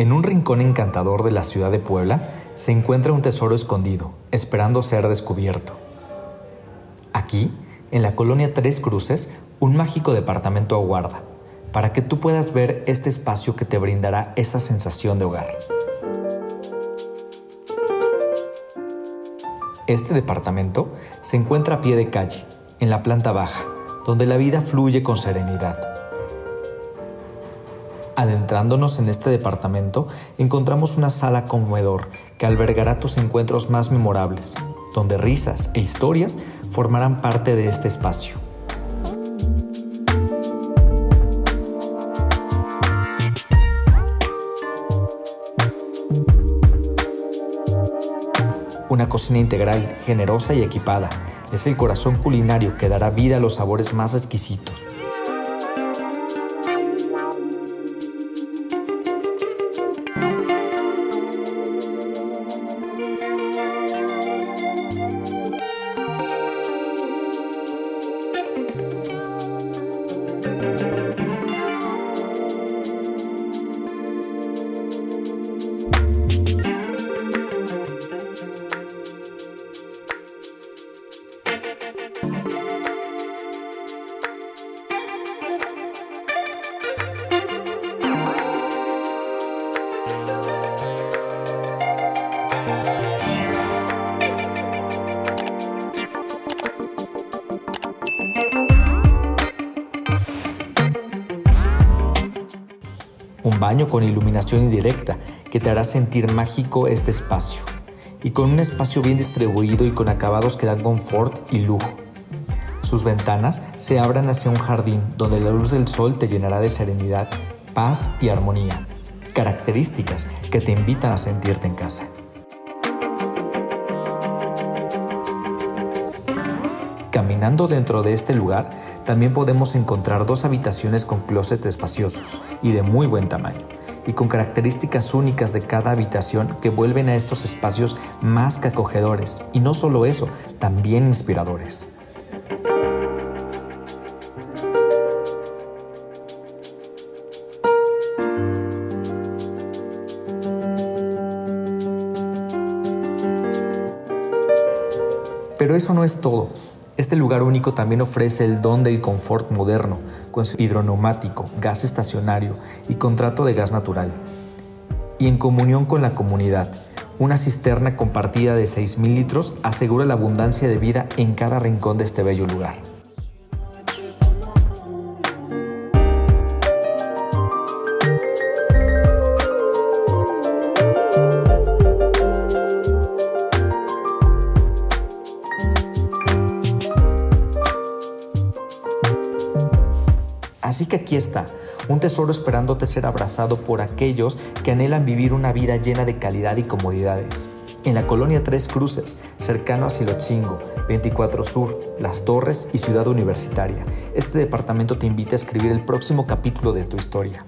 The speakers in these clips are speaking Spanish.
En un rincón encantador de la ciudad de Puebla se encuentra un tesoro escondido, esperando ser descubierto. Aquí, en la colonia Tres Cruces, un mágico departamento aguarda, para que tú puedas ver este espacio que te brindará esa sensación de hogar. Este departamento se encuentra a pie de calle, en la planta baja, donde la vida fluye con serenidad. Adentrándonos en este departamento, encontramos una sala comedor que albergará tus encuentros más memorables, donde risas e historias formarán parte de este espacio. Una cocina integral, generosa y equipada, es el corazón culinario que dará vida a los sabores más exquisitos. Un baño con iluminación indirecta que te hará sentir mágico este espacio, y con un espacio bien distribuido y con acabados que dan confort y lujo. Sus ventanas se abran hacia un jardín donde la luz del sol te llenará de serenidad, paz y armonía, características que te invitan a sentirte en casa. Caminando dentro de este lugar, también podemos encontrar dos habitaciones con closet espaciosos y de muy buen tamaño, y con características únicas de cada habitación que vuelven a estos espacios más que acogedores, y no solo eso, también inspiradores. Pero eso no es todo. Este lugar único también ofrece el don del confort moderno, con su hidroneumático, gas estacionario y contrato de gas natural. Y en comunión con la comunidad, una cisterna compartida de 6.000 litros asegura la abundancia de vida en cada rincón de este bello lugar. Así que aquí está, un tesoro esperándote ser abrazado por aquellos que anhelan vivir una vida llena de calidad y comodidades. En la colonia Tres Cruces, cercano a Silotzingo, 24 Sur, Las Torres y Ciudad Universitaria, este departamento te invita a escribir el próximo capítulo de tu historia.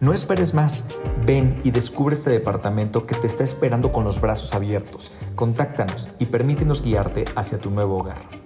No esperes más, ven y descubre este departamento que te está esperando con los brazos abiertos. Contáctanos y permítenos guiarte hacia tu nuevo hogar.